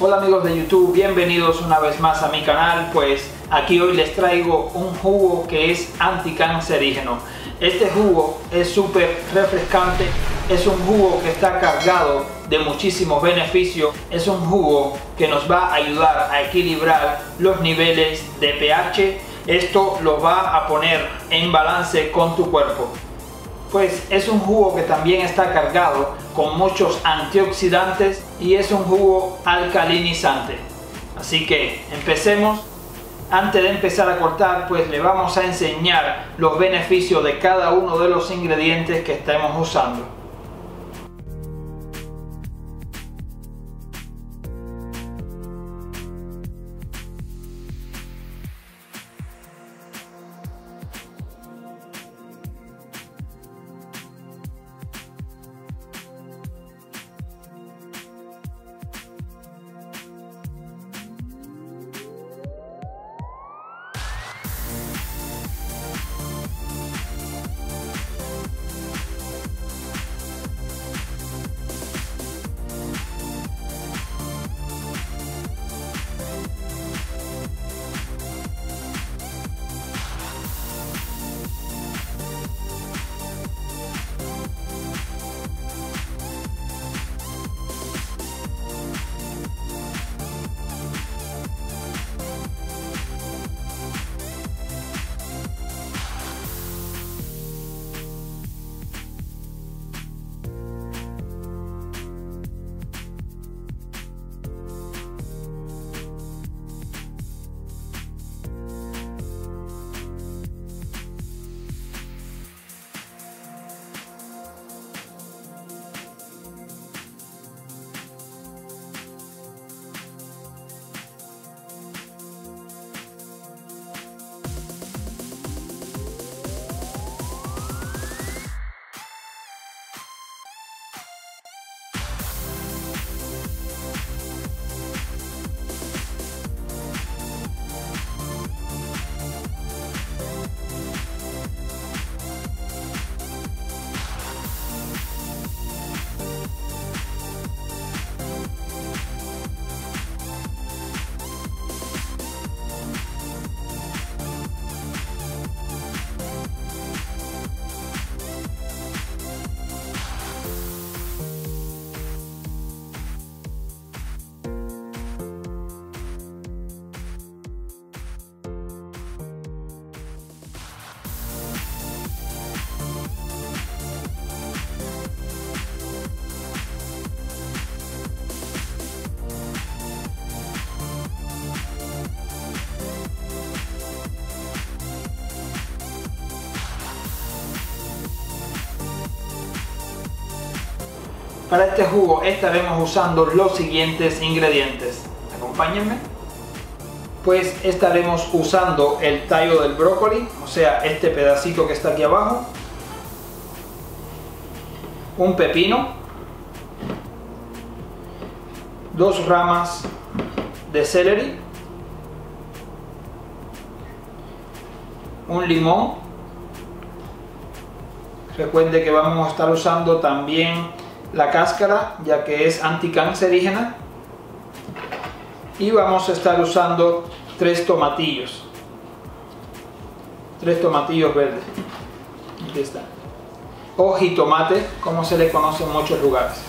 Hola amigos de YouTube, bienvenidos una vez más a mi canal, pues aquí hoy les traigo un jugo que es anticancerígeno. Este jugo es súper refrescante, es un jugo que está cargado de muchísimos beneficios, es un jugo que nos va a ayudar a equilibrar los niveles de pH, esto lo va a poner en balance con tu cuerpo. Pues es un jugo que también está cargado con muchos antioxidantes y es un jugo alcalinizante. Así que empecemos. Antes de empezar a cortar, pues le vamos a enseñar los beneficios de cada uno de los ingredientes que estemos usando. Para este jugo estaremos usando los siguientes ingredientes. Acompáñenme. Pues estaremos usando el tallo del brócoli, o sea, este pedacito que está aquí abajo. Un pepino. Dos ramas de celery. Un limón. Recuerde que vamos a estar usando también la cáscara ya que es anticancerígena. Y vamos a estar usando tres tomatillos. Tres tomatillos verdes. Aquí está. O jitomate como se le conoce en muchos lugares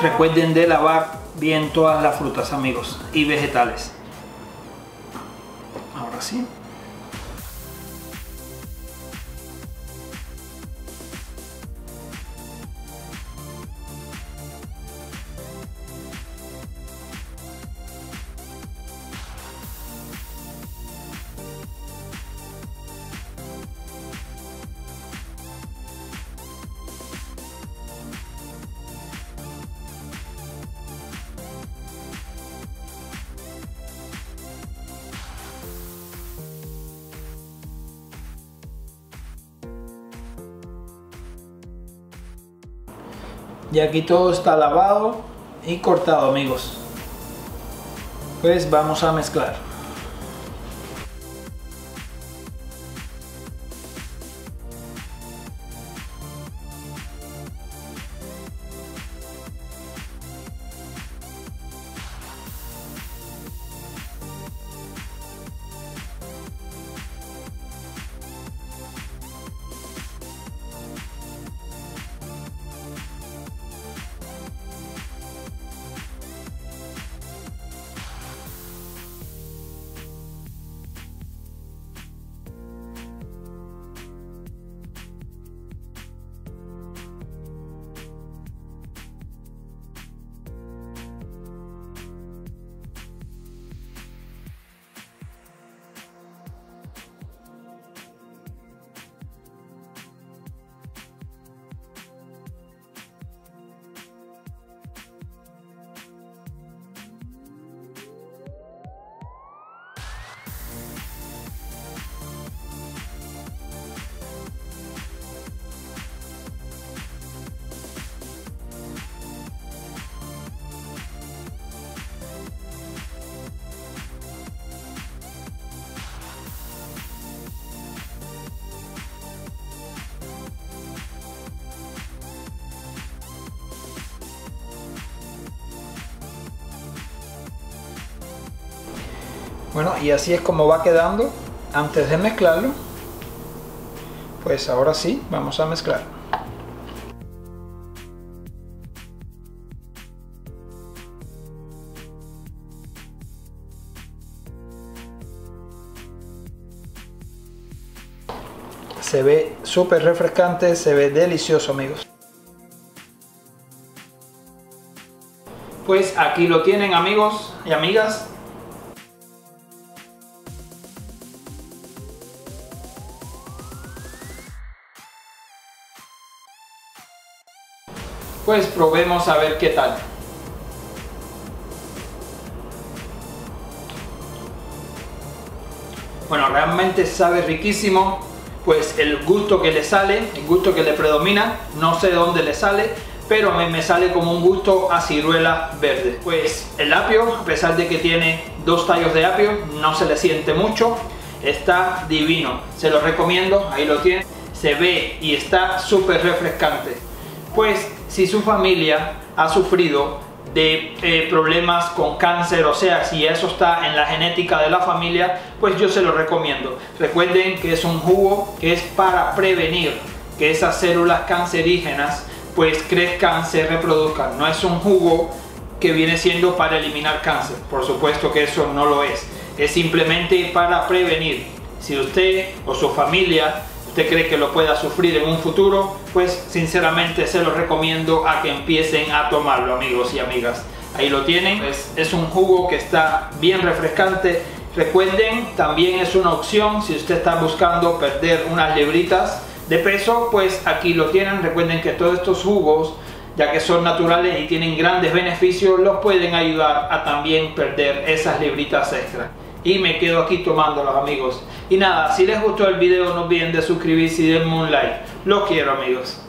Recuerden de lavar bien todas las frutas amigos y vegetales. Ahora sí. Y aquí todo está lavado y cortado amigos. Pues vamos a mezclar. Bueno, y así es como va quedando antes de mezclarlo. Pues ahora sí, vamos a mezclar. Se ve súper refrescante, se ve delicioso amigos. Pues aquí lo tienen amigos y amigas, pues probemos a ver qué tal. Bueno, realmente sabe riquísimo, pues el gusto que le sale, el gusto que le predomina, no sé de dónde le sale, pero me, me sale como un gusto a ciruela verde. Pues el apio, a pesar de que tiene dos tallos de apio, no se le siente mucho, está divino, se lo recomiendo, ahí lo tiene, se ve y está súper refrescante. Pues si su familia ha sufrido de eh, problemas con cáncer, o sea, si eso está en la genética de la familia, pues yo se lo recomiendo. Recuerden que es un jugo que es para prevenir que esas células cancerígenas pues crezcan, se reproduzcan. No es un jugo que viene siendo para eliminar cáncer. Por supuesto que eso no lo es. Es simplemente para prevenir. Si usted o su familia usted cree que lo pueda sufrir en un futuro, pues sinceramente se lo recomiendo a que empiecen a tomarlo amigos y amigas. Ahí lo tienen, es, es un jugo que está bien refrescante. Recuerden, también es una opción si usted está buscando perder unas libritas de peso, pues aquí lo tienen. Recuerden que todos estos jugos, ya que son naturales y tienen grandes beneficios, los pueden ayudar a también perder esas libritas extra y me quedo aquí tomándolos amigos. Y nada, si les gustó el video no olviden de suscribirse y denme un like. Los quiero amigos.